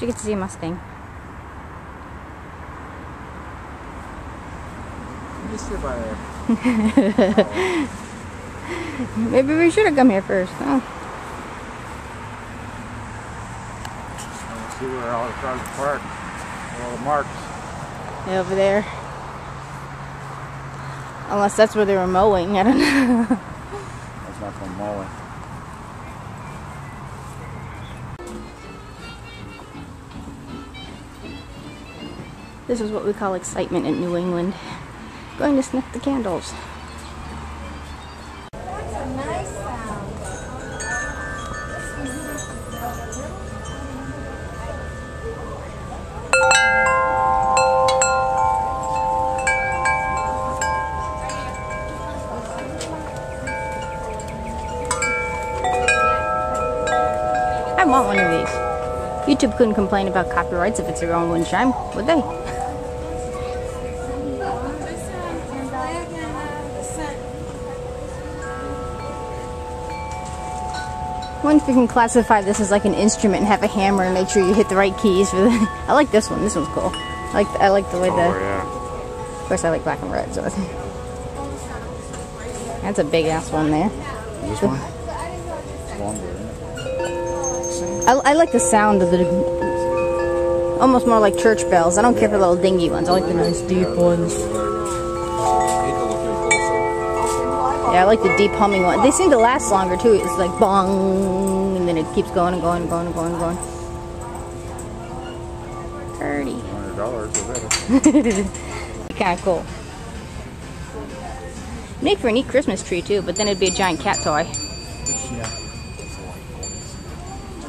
But at least we get to see a Mustang. You sit by there. Maybe we should have come here first. Let's see where all the cars are parked. All the marks. Yeah, Over there. Unless that's where they were mowing. I don't know. That's not from mowing. This is what we call excitement in New England. Going to sniff the candles. That's a nice sound. I want one of these. YouTube couldn't complain about copyrights if it's your own chime, would they? Wonder if you can classify this as like an instrument and have a hammer and make sure you hit the right keys for the. I like this one. This one's cool. I like I like the way Oh, the. yeah. Of course, I like black and red. So that's a big ass one there. This one? Longer. I, I like the sound of the. Almost more like church bells. I don't care for the little dingy ones. I like the nice deep ones. I like the deep humming one. They seem to last longer too. It's like bong, and then it keeps going and going and going and going and going. Thirty. Hundred dollars or better. kind of cool. Make for a neat Christmas tree too, but then it'd be a giant cat toy. Yeah.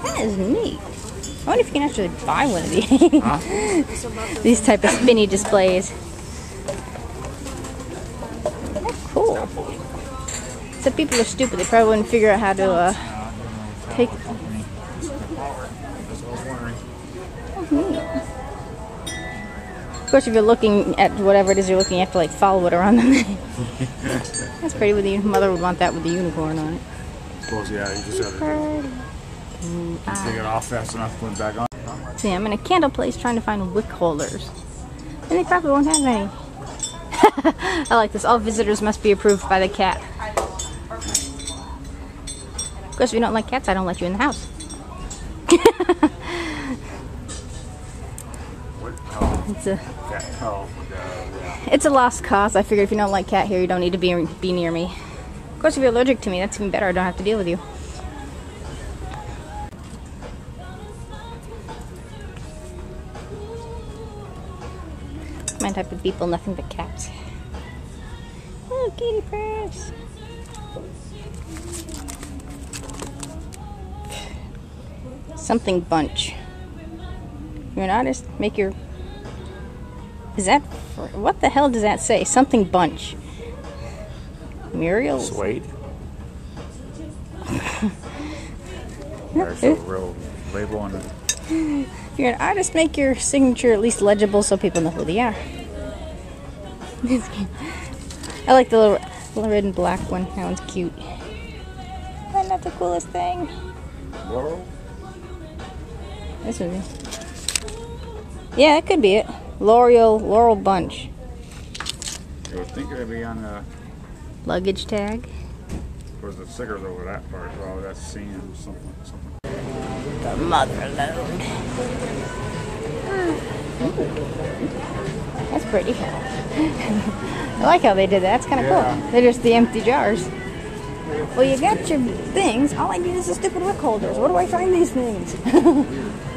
That is neat. I wonder if you can actually buy one of these. these type of spinny displays. That's cool. Except people are stupid. They probably wouldn't figure out how to uh, take. Of course, if you're looking at whatever it is you're looking, you have to like follow it around. That's pretty. With the mother would want that with the unicorn on it. Suppose, yeah, you just gotta take it off fast enough, put it back on. See, I'm in a candle place trying to find wick holders. And they probably won't have any. I like this. All visitors must be approved by the cat. If you don't like cats, I don't let you in the house. It's a it's a lost cause. I figure if you don't like cat here, you don't need to be be near me. Of course, if you're allergic to me, that's even better. I don't have to deal with you. My type of people, nothing but cats. Oh, kitty purse. Something bunch. You're an artist. Make your. Is that for, what the hell does that say? Something bunch. Muriel. Suede. There's a real label on it. If you're an artist, make your signature at least legible so people know who they are. I like the little, little red and black one. That one's cute. Isn't that the coolest thing? Laurel? This one. is- Yeah, that could be it. L'Oreal Laurel Bunch. I would think it'd be on the, Luggage tag. where's the stickers over that part? Well, that's seeing something, something. The mother motherload. That's pretty. I like how they did that. That's kind of Yeah. cool. They're just the empty jars. Well, you got your things. All I need is the stupid wick holders. Where do I find these things?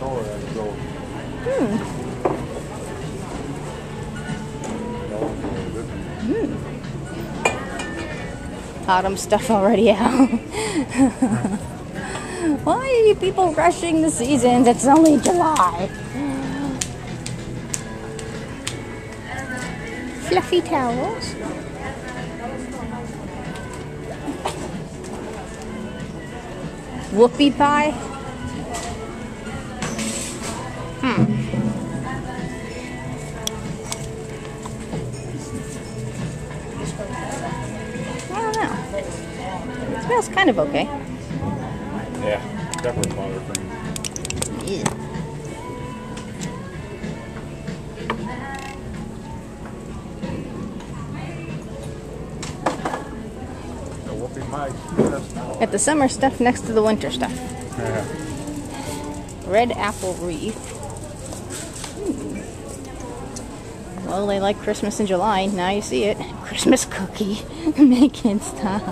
In the store, that go. Hmm. Autumn stuff already out. Why are you people rushing the seasons? It's only July. Fluffy towels. Whoopie pie. Hmm. I don't know. It smells kind of okay. Yeah, pepper The cream. Yeah. At the summer stuff next to the winter stuff. Yeah. Red apple wreath. Well, they like Christmas in July. Now you see it. Christmas cookie. Stop.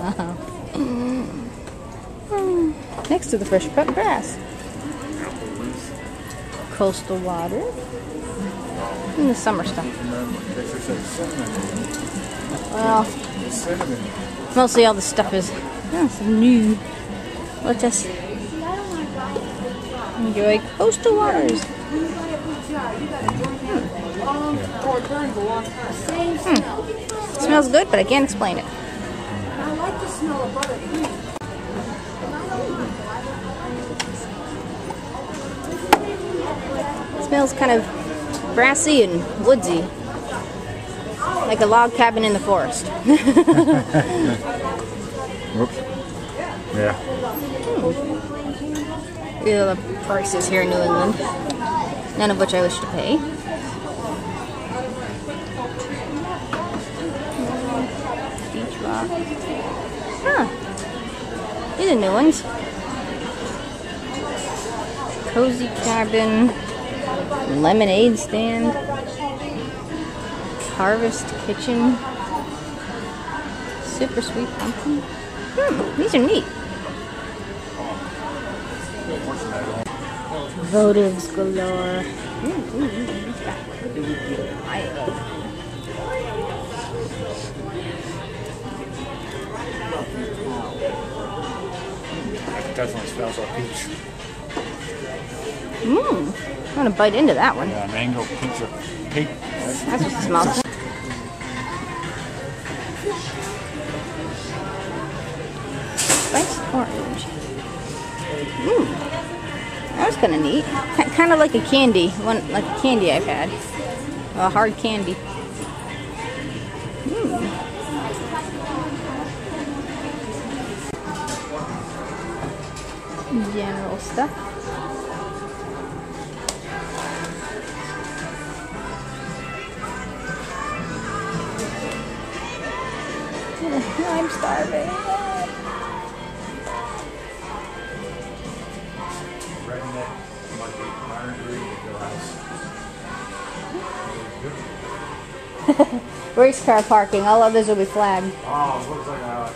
Hmm. Next to the fresh cut grass. Coastal water. And the summer stuff. Well, mostly all the stuff is oh, new. Let us enjoy coastal waters. Hmm. Smells good, but I can't explain it. I like the smell of butter. smells kind of grassy and woodsy. Like a log cabin in the forest. Yeah. Yeah, the prices here in New England. None of which I wish to pay. Beach rock. Huh. These are new ones. Cozy cabin. Lemonade stand. Harvest kitchen. Super sweet pumpkin. Hmm, these are neat. Votives galore. Ooh, ooh, That definitely smells like peach. Mmm. I'm gonna bite into that one. Yeah, mango pizza. Peach. That's what it smells like. Spice orange. Mmm. Was kind of neat. Kind of like a candy, one like a candy I've had, a hard candy. Mm. General stuff. I'm starving. Race car parking. All others will be flagged. Oh, looks like a.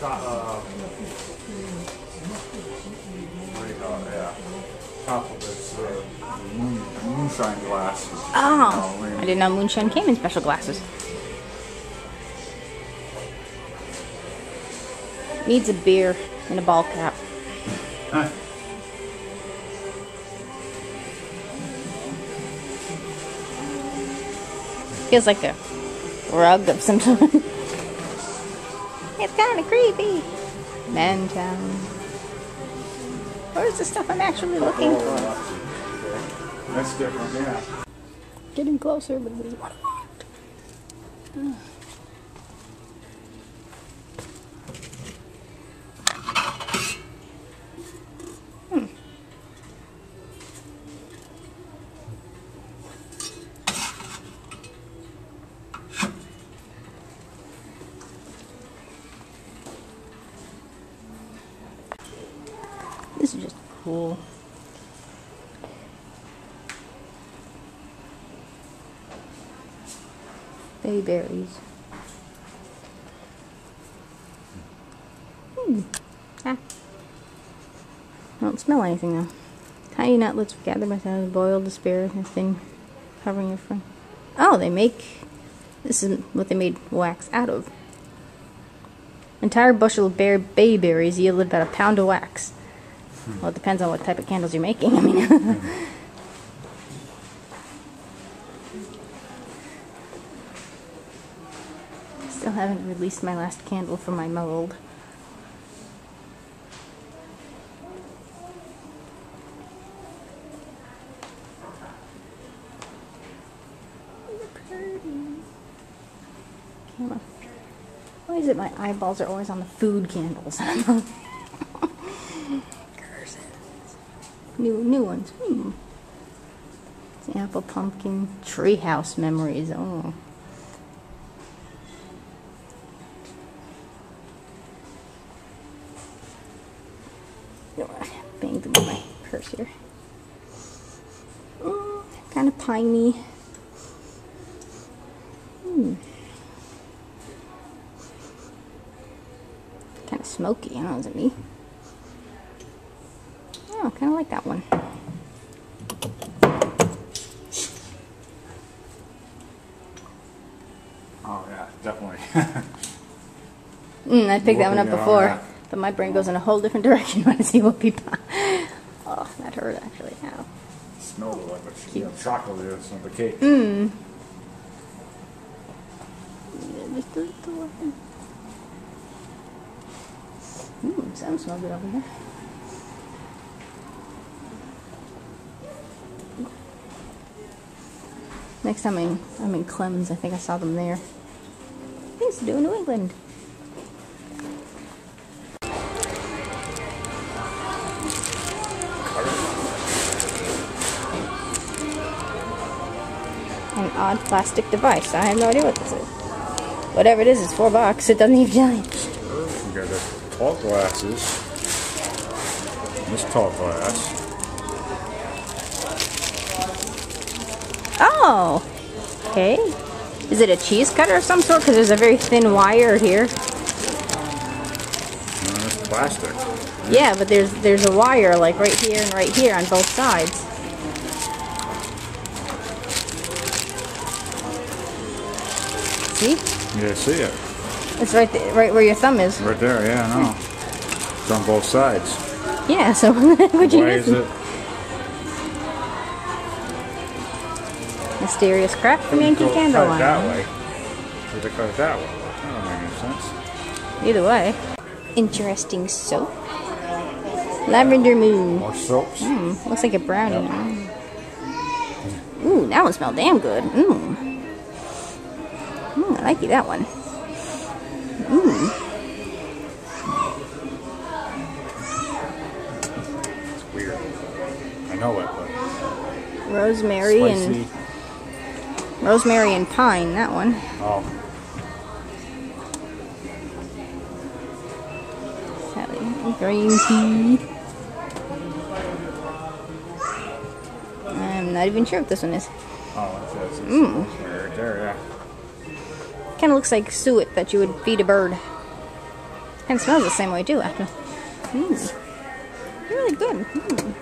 Got uh. What do you call it? Yeah. Top of this uh, moon, moonshine glass. Oh, Halloween. I didn't know moonshine came in special glasses. Needs a beer and a ball cap. Feels like a rug of some sort. it's kind of creepy. Mantown. Where's the stuff I'm actually looking for? That's different, yeah. Getting closer, but this is what I want. Hmm. This is just cool. Bayberries. Hmm. Ah. I don't smell anything though. Tiny nutlets gathered by thousands, boiled despair, and thing covering your front. Oh, they make. This is what they made wax out of. Entire bushel of bare bayberries yielded about a pound of wax. Well, it depends on what type of candles you're making. I mean, still haven't released my last candle from my mold. Come on. Why is it my eyeballs are always on the food candles? New new ones. Hmm. It's apple pumpkin treehouse memories. Oh. Banged them in my purse here. Mm, kind of. Hmm. Kind of smoky. I don't know, is it me? Oh, kind of like that one. Oh yeah, definitely. Mm, I picked that one up before, yeah. but my brain goes in a whole different direction when I see whoopie pie. Oh, that hurt actually. Ow. A you know, chocolate is on the cake. A little. Mmm, something smells good over here. Next time I'm, I'm in Clemens, I think I saw them there. Things to do in New England. Odd plastic device. I have no idea what this is. Whatever it is, it's four bucks. It doesn't even tell you. We got the tall glasses. This tall glass. Oh, okay. Is it a cheese cutter of some sort? Because there's a very thin wire here. It's plastic. Yeah, but there's there's a wire like right here and right here on both sides. See? Yeah, see it. It's right right where your thumb is. Right there, yeah, I know. It's on both sides. Yeah. So would you it? Mysterious craft from Yankee Candle cut it that way. They cut it that way. That don't make any sense. Either way. Interesting soap. Lavender Moon. More soaps. Mm, looks like a brownie. Ooh, that one smelled damn good. Mmm. I like you that one. Mmm. It's weird. I know it, but Rosemary spicy. and rosemary and pine. That one. Oh, Sally. Green tea. I'm not even sure what this one is. oh, that's it. It's Mm. right there, yeah. Kind of looks like suet that you would feed a bird. Kind of smells the same way too, actually. Mmm. Really good. Mm.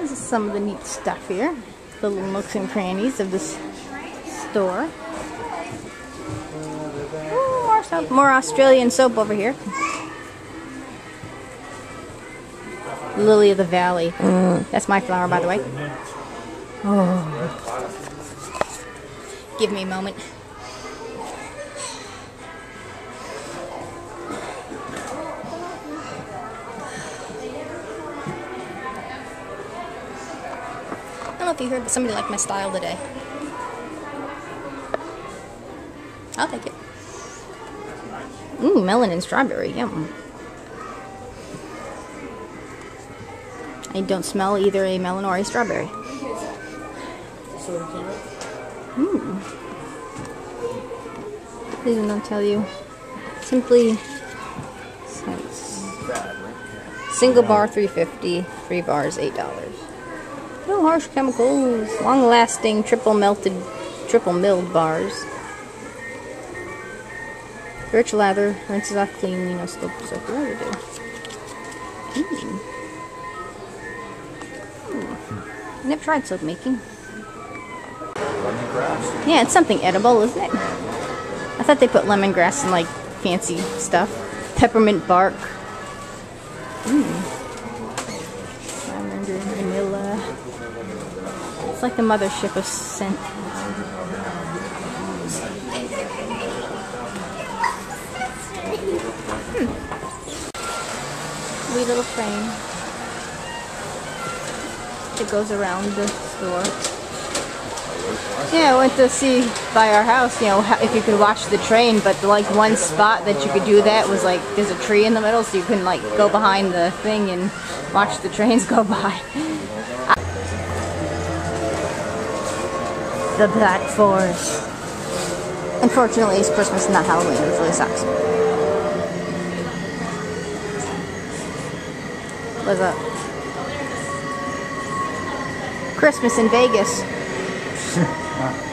This is some of the neat stuff here. The little nooks and crannies of this store. Ooh, more soap, more Australian soap over here. Lily of the Valley. That's my flower, by the way. Oh. Give me a moment. I don't know if you heard, but somebody liked my style today. I'll take it. Ooh, melon and strawberry, yum. I don't smell either a melon or a strawberry. Hmm. Please don't tell you. Simply. Single bar 350, three bars $8. No harsh chemicals, long lasting triple melted triple milled bars. Rich lather, rinses off cleanly, no soap, soap residue. Mm. Mm. Never tried soap making. Lemongrass. Yeah, it's something edible, isn't it? I thought they put lemongrass in like fancy stuff. Peppermint bark. Mmm. It's like the mothership of scent. Hmm. Wee little frame that goes around the store. Yeah, I went to see by our house, you know, if you could watch the train, but like one spot that you could do that was like there's a tree in the middle, so you couldn't like go behind the thing and watch the trains go by. The Black Forest. Unfortunately, it's Christmas, and not Halloween, which really sucks. What's up? Christmas in Vegas.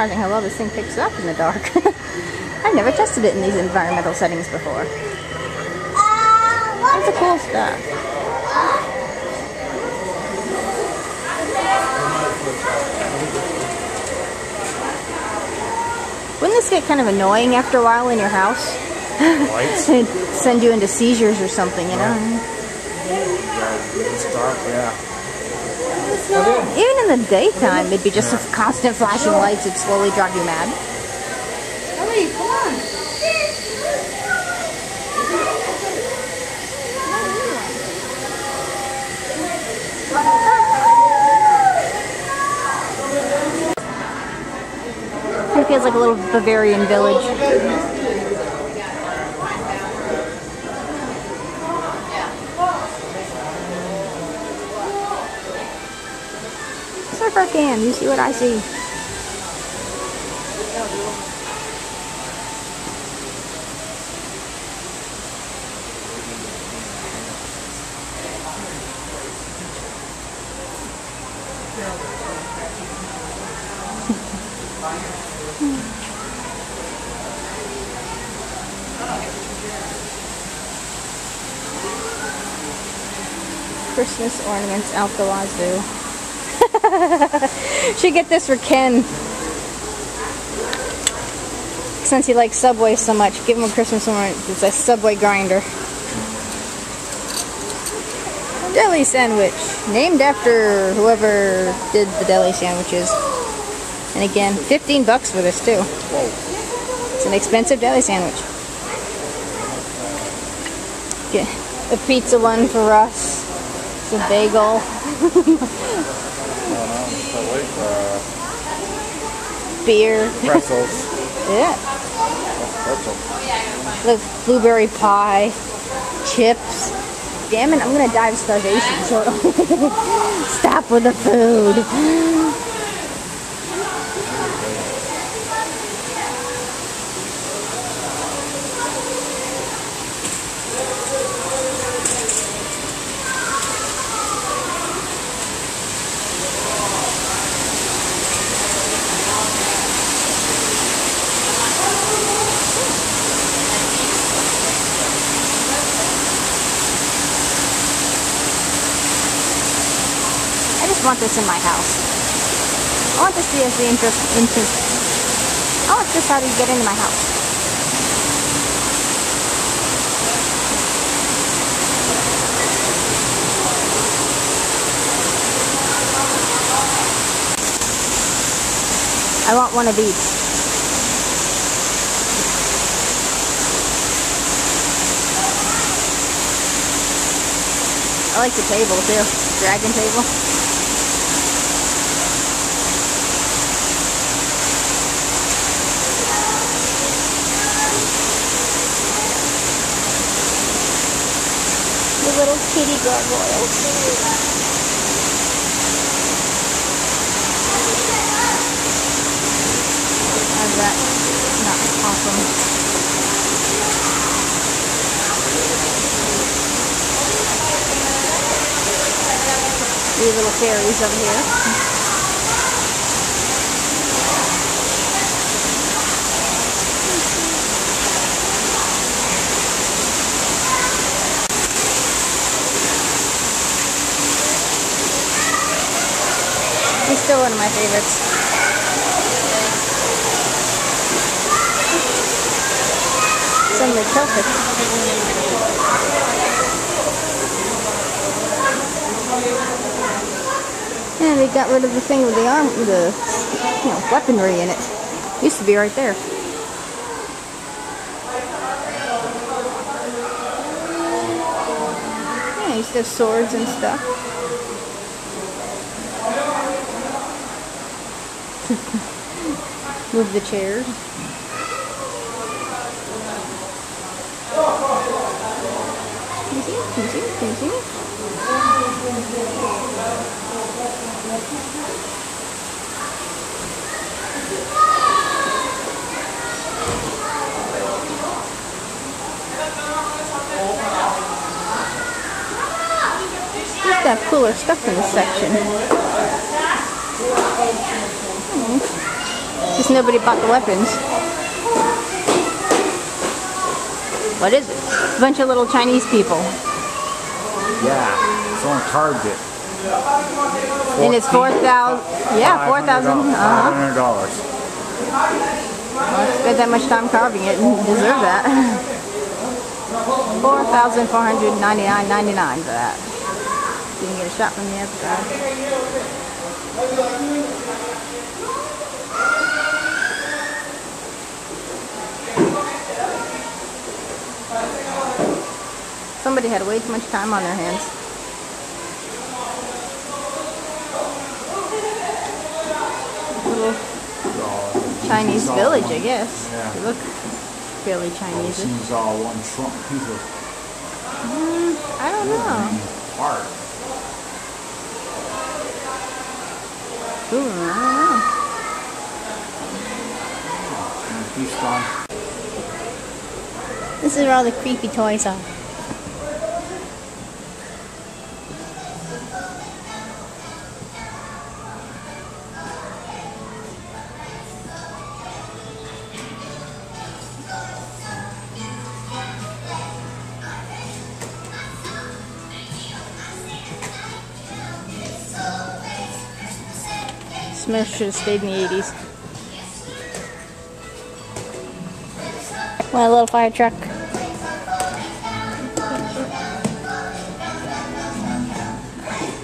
Surprised how well this thing picks up in the dark. I've never tested it in these environmental settings before. That's a cool stuff. Wouldn't this get kind of annoying after a while in your house? It'd send you into seizures or something, you know? Stop, yeah. Even in the daytime, it'd be just constant flashing lights. It'd slowly drive you mad. Ellie, come on. It feels like a little Bavarian village. Surfer cam, you see what I see. Christmas ornaments out the wazoo. Should get this for Ken. Since he likes Subway so much, give him a Christmas ornament. It's a Subway grinder. Deli sandwich, named after whoever did the deli sandwiches. And again, 15 bucks for this too. It's an expensive deli sandwich. Get a pizza one for us. It's a bagel. Wait for beer. pretzels. yeah. Pretzels. The blueberry pie, chips. Damn it, I'm gonna die of starvation. So stop with the food. In my house. I want to be as the interest, interest. I want this how to get into my house. I want one of these. I like the table too. Dragon table. The little kitty gargoyles. How's that? Not awesome. These little fairies over here. still one of my favorites. Suddenly Celtic. And they got rid of the thing with the arm, the you know, weaponry in it. Used to be right there. Yeah, used to have swords and stuff. Move the chairs. You see? Used have cooler stuff in this section. Just nobody bought the weapons. What is it? A bunch of little Chinese people. Yeah, it's on Target. And it's 4,000. Yeah, 4,000. Uh-huh. $500. Well, spent that much time carving it and deserve that. 4,499.99 for that. You can get a shot from the other Somebody had way too much time on their hands. Little Chinese village, I guess. Yeah. They look fairly It Chinese. seems all one shrunk piece of mm, I don't know. art. Ooh, I don't know. And feast on. This is where all the creepy toys are. Smurfs should have stayed in the 80s. Want a little fire truck?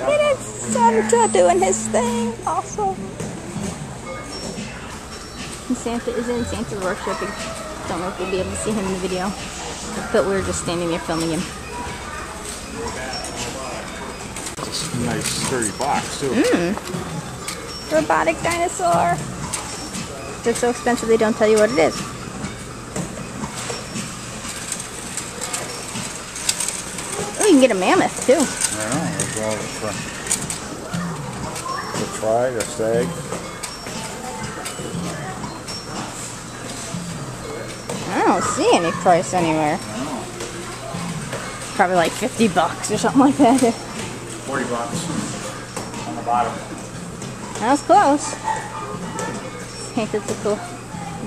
Look at Santa doing his thing. Awesome. And Santa is in Santa worshiping. Don't know if you'll be able to see him in the video. But we are just standing there filming him. It's a nice sturdy box too. Mm. Robotic dinosaur. They're so expensive they don't tell you what it is. Oh, you can get a mammoth too. I know. There's all the front. The tri, the stag. I don't see any price anywhere. Probably like 50 bucks or something like that. Forty bucks on the bottom. That was close. That's a cool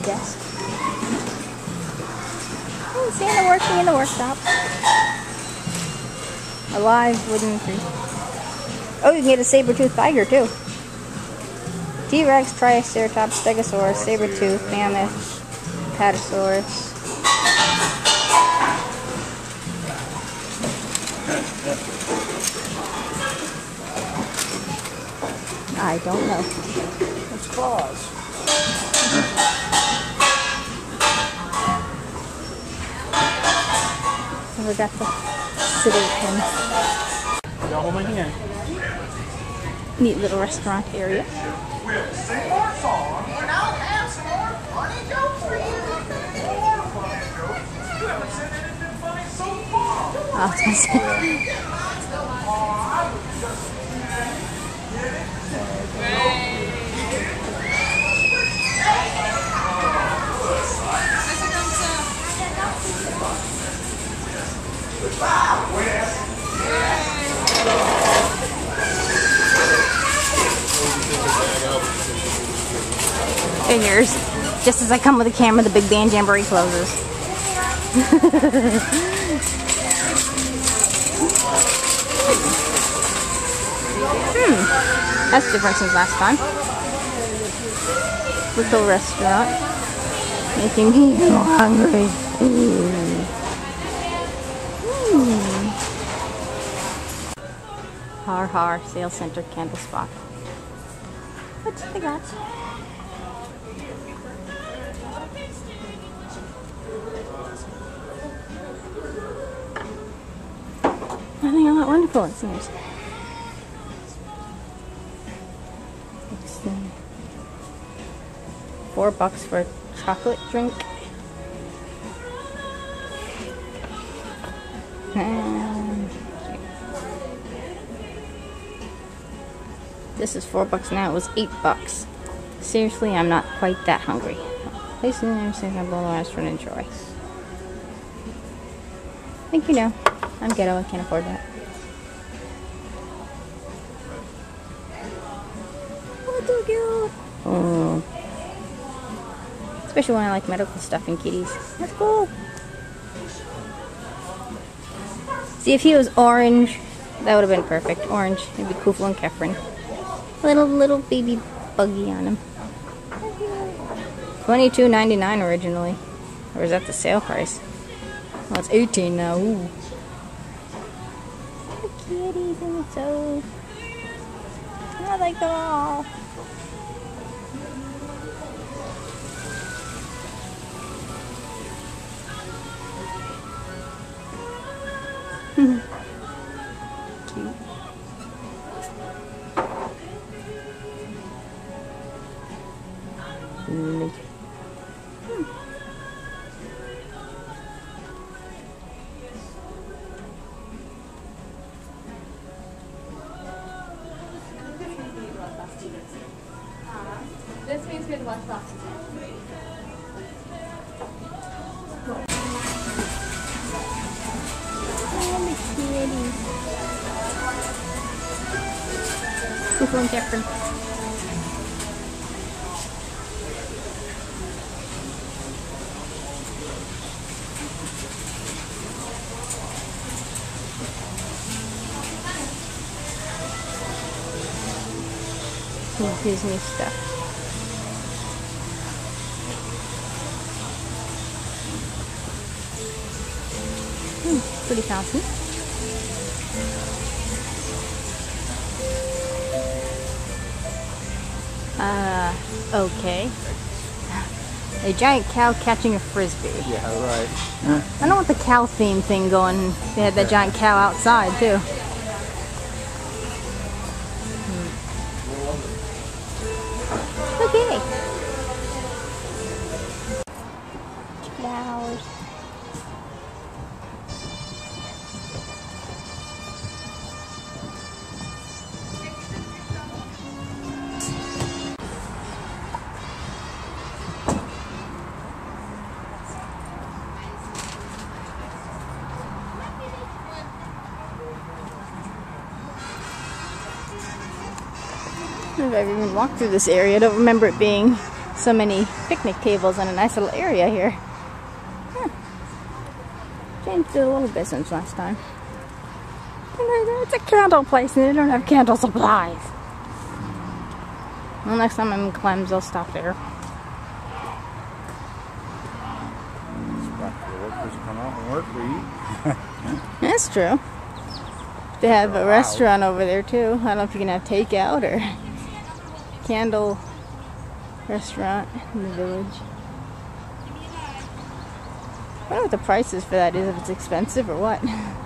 desk. Oh, Santa working in the workshop. A live wooden tree. Oh, you can get a saber-toothed tiger too. T-Rex, Triceratops, Stegosaurus, saber-tooth, mammoth, Patasaurus. I don't know. It's claws. Never got to sit at him. Yeah, hold my hand. Neat little restaurant area. We'll sing our song, and I'll have some more funny jokes for you. More funny jokes. You haven't said anything funny so far. Oh, I was gonna say. Figures. Just as I come with a camera, the Big Band Jamboree closes. hmm. That's different since last time. Little restaurant. Making me so hungry. Har Har Sales Center Candle Spot. What's they got? Nothing all that wonderful, it seems. Four bucks for a chocolate drink. And this is four bucks now. It was eight bucks. Seriously, I'm not quite that hungry. Place in there says I'm below restaurant enjoy. I think you know. I'm ghetto. I can't afford that. Oh. Oh. Especially when I like medical stuff and kitties. That's cool. See, if he was orange, that would have been perfect. Orange. Maybe Kufla and Kefren. Little, little baby buggy on him. Twenty-two ninety-nine originally. Or is that the sale price? Well, it's 18 now. Ooh. Kitties and toad. I like them all. Kefren. Some Disney stuff. Hmm, pretty fancy. Uh, okay. A giant cow catching a frisbee. Yeah, right. I don't want the cow theme thing going. They had that giant cow outside too. I've ever even walked through this area. I don't remember it being so many picnic tables in a nice little area here. Huh. Changed it a little bit since last time. It's a candle place and they don't have candle supplies. Well, next time I'm in Clems, I'll stop there. That's true. They have a restaurant over there too. I don't know if you can have takeout or candle restaurant in the village. I wonder what the prices for that is, if it's expensive or what.